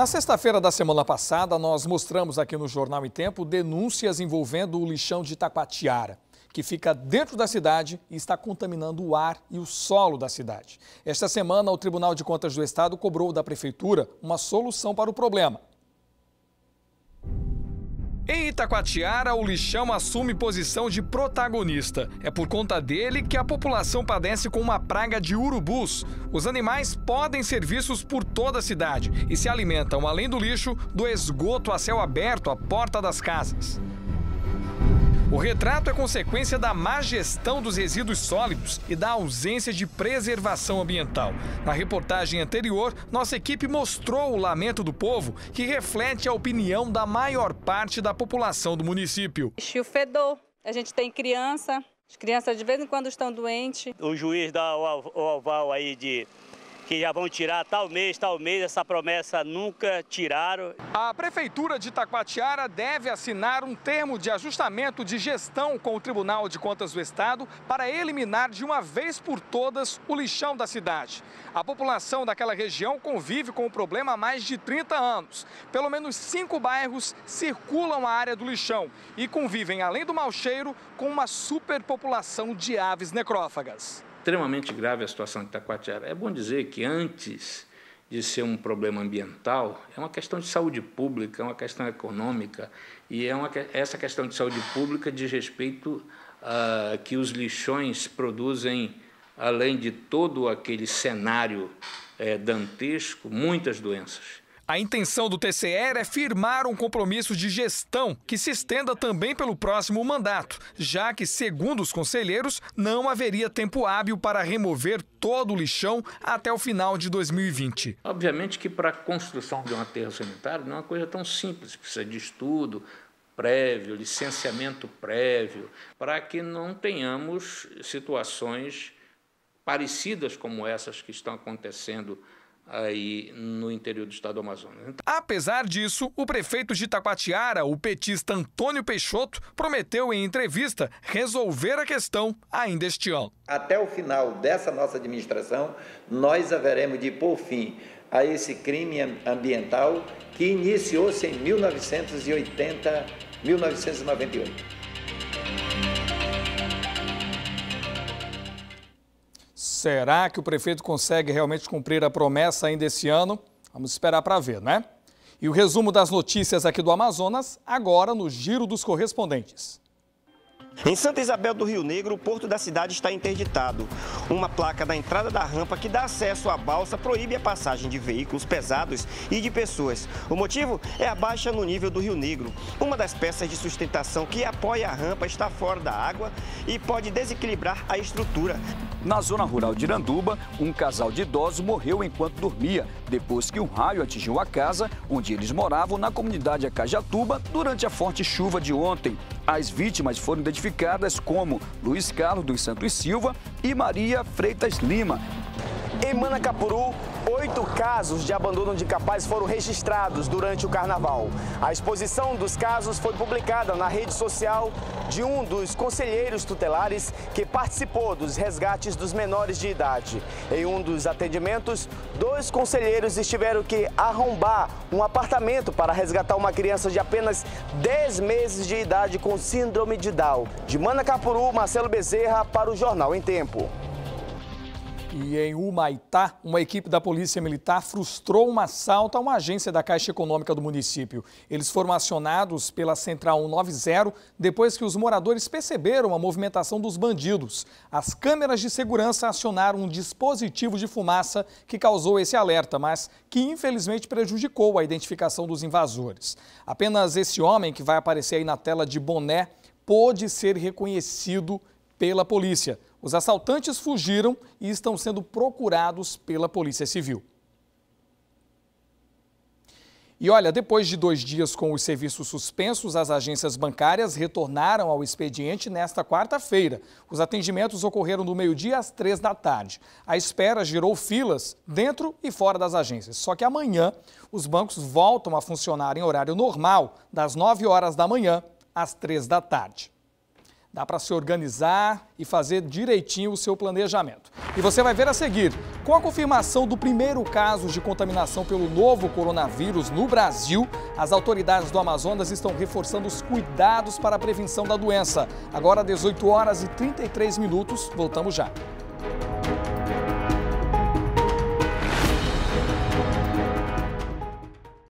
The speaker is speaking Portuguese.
Na sexta-feira da semana passada, nós mostramos aqui no Jornal em Tempo denúncias envolvendo o lixão de Taquatiara, que fica dentro da cidade e está contaminando o ar e o solo da cidade. Esta semana, o Tribunal de Contas do Estado cobrou da Prefeitura uma solução para o problema. Em Itacoatiara, o lixão assume posição de protagonista. É por conta dele que a população padece com uma praga de urubus. Os animais podem ser vistos por toda a cidade e se alimentam, além do lixo, do esgoto a céu aberto à porta das casas. O retrato é consequência da má gestão dos resíduos sólidos e da ausência de preservação ambiental. Na reportagem anterior, nossa equipe mostrou o lamento do povo, que reflete a opinião da maior parte da população do município. O fedor. A gente tem criança, as crianças de vez em quando estão doentes. O juiz dá o aval aí de que já vão tirar tal mês, tal mês, essa promessa nunca tiraram. A Prefeitura de Taquatiara deve assinar um termo de ajustamento de gestão com o Tribunal de Contas do Estado para eliminar de uma vez por todas o lixão da cidade. A população daquela região convive com o problema há mais de 30 anos. Pelo menos cinco bairros circulam a área do lixão e convivem, além do mau cheiro, com uma superpopulação de aves necrófagas extremamente grave a situação de Itacoatiara. É bom dizer que antes de ser um problema ambiental, é uma questão de saúde pública, é uma questão econômica, e é uma, essa questão de saúde pública diz respeito a que os lixões produzem, além de todo aquele cenário é, dantesco, muitas doenças. A intenção do TCR é firmar um compromisso de gestão que se estenda também pelo próximo mandato, já que, segundo os conselheiros, não haveria tempo hábil para remover todo o lixão até o final de 2020. Obviamente que para a construção de um aterro sanitário não é uma coisa tão simples, precisa de estudo, prévio, licenciamento prévio, para que não tenhamos situações parecidas como essas que estão acontecendo aí no interior do estado do Amazonas. Apesar disso, o prefeito de Itacoatiara, o petista Antônio Peixoto, prometeu em entrevista resolver a questão ainda este ano. Até o final dessa nossa administração, nós haveremos de pôr fim a esse crime ambiental que iniciou-se em 1980, 1998. Será que o prefeito consegue realmente cumprir a promessa ainda esse ano? Vamos esperar para ver, né? E o resumo das notícias aqui do Amazonas, agora no Giro dos Correspondentes. Em Santa Isabel do Rio Negro, o porto da cidade está interditado. Uma placa da entrada da rampa que dá acesso à balsa proíbe a passagem de veículos pesados e de pessoas. O motivo é a baixa no nível do Rio Negro. Uma das peças de sustentação que apoia a rampa está fora da água e pode desequilibrar a estrutura. Na zona rural de Iranduba, um casal de idosos morreu enquanto dormia, depois que um raio atingiu a casa onde eles moravam na comunidade Acajatuba durante a forte chuva de ontem. As vítimas foram identificadas como Luiz Carlos dos Santos Silva e Maria Freitas Lima. Em Manacapuru, oito casos de abandono de capazes foram registrados durante o carnaval. A exposição dos casos foi publicada na rede social de um dos conselheiros tutelares que participou dos resgates dos menores de idade. Em um dos atendimentos, dois conselheiros tiveram que arrombar um apartamento para resgatar uma criança de apenas 10 meses de idade com síndrome de Down. De Manacapuru, Marcelo Bezerra para o Jornal em Tempo. E em Humaitá, uma equipe da Polícia Militar frustrou um assalto a uma agência da Caixa Econômica do município. Eles foram acionados pela Central 190 depois que os moradores perceberam a movimentação dos bandidos. As câmeras de segurança acionaram um dispositivo de fumaça que causou esse alerta, mas que infelizmente prejudicou a identificação dos invasores. Apenas esse homem que vai aparecer aí na tela de boné pôde ser reconhecido pela polícia. Os assaltantes fugiram e estão sendo procurados pela Polícia Civil. E olha, depois de dois dias com os serviços suspensos, as agências bancárias retornaram ao expediente nesta quarta-feira. Os atendimentos ocorreram do meio-dia às três da tarde. A espera gerou filas dentro e fora das agências. Só que amanhã os bancos voltam a funcionar em horário normal, das nove horas da manhã às três da tarde. Dá para se organizar e fazer direitinho o seu planejamento. E você vai ver a seguir: com a confirmação do primeiro caso de contaminação pelo novo coronavírus no Brasil, as autoridades do Amazonas estão reforçando os cuidados para a prevenção da doença. Agora, 18 horas e 33 minutos, voltamos já.